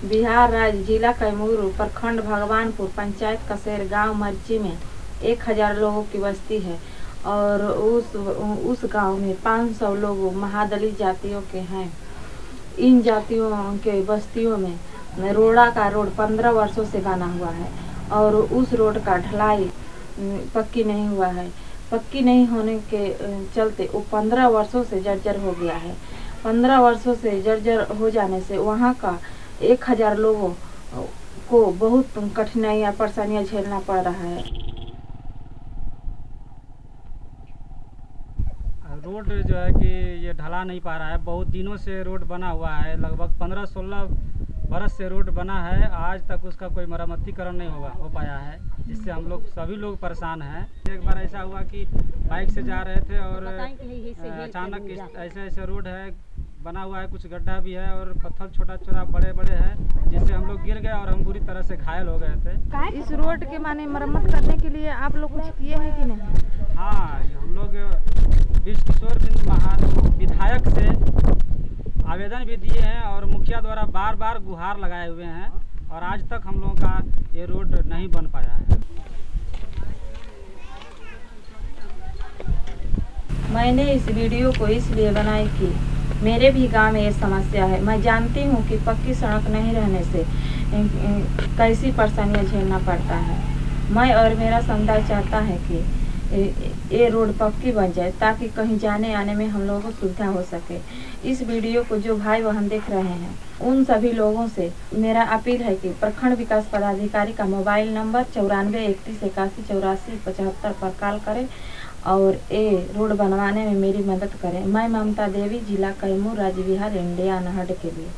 बिहार राज्य, जिला कैमूर, प्रखंड भगवानपुर पंचायत कसेर गाँव मर्ची में एक हज़ार लोगों की बस्ती है और उस उस गाँव में 500 लोग महादलित जातियों के हैं। इन जातियों के बस्तियों में रोड़ा का रोड पंद्रह वर्षों से बना हुआ है और उस रोड का ढलाई पक्की नहीं हुआ है। पक्की नहीं होने के चलते वो पंद्रह वर्षों से जर्जर हो गया है। पंद्रह वर्षों से जर्जर हो जाने से वहाँ का एक हज़ार लोगों को बहुत कठिनाइयाँ परेशानियाँ झेलना पड़ रहा है। रोड जो है कि ये ढला नहीं पा रहा है। बहुत दिनों से रोड बना हुआ है। लगभग पंद्रह सोलह बरस से रोड बना है। आज तक उसका कोई मरम्मतीकरण नहीं होगा हो पाया है जिससे हम लोग सभी लोग परेशान हैं। एक बार ऐसा हुआ कि बाइक से जा रहे थे और अचानक ऐसे ऐसे रोड है बना हुआ है कुछ गड्ढा भी है और पत्थर छोटा छोटा बड़े बड़े हैं जिससे हम लोग गिर गए और हम बुरी तरह से घायल हो गए थे। इस रोड के माने मरम्मत करने के लिए आप लोग कुछ किए हैं कि नहीं? हाँ हम लोग विश्व किशोर महान विधायक से आवेदन भी दिए हैं और मुखिया द्वारा बार बार गुहार लगाए हुए हैं और आज तक हम लोगों का ये रोड नहीं बन पाया है। मैंने इस वीडियो को इसलिए बनाई कि मेरे भी गाँव में ये समस्या है। मैं जानती हूँ कि पक्की सड़क नहीं रहने से कैसी परेशानियाँ झेलना पड़ता है। मैं और मेरा समुदाय चाहता है कि ये रोड पक्की बन जाए, ताकि कहीं जाने आने में हम लोगों को सुविधा हो सके। इस वीडियो को जो भाई बहन देख रहे हैं, उन सभी लोगों से मेरा अपील है कि प्रखंड विकास पदाधिकारी का मोबाइल नंबर चौरानवे इकतीस इक्यासी चौरासी पचहत्तर पर कॉल करें। और ए, रोड बनवाने में मेरी मदद करें। मैं ममता देवी, जिला कैमूर राज्य बिहार इंडिया अनहड के लिए।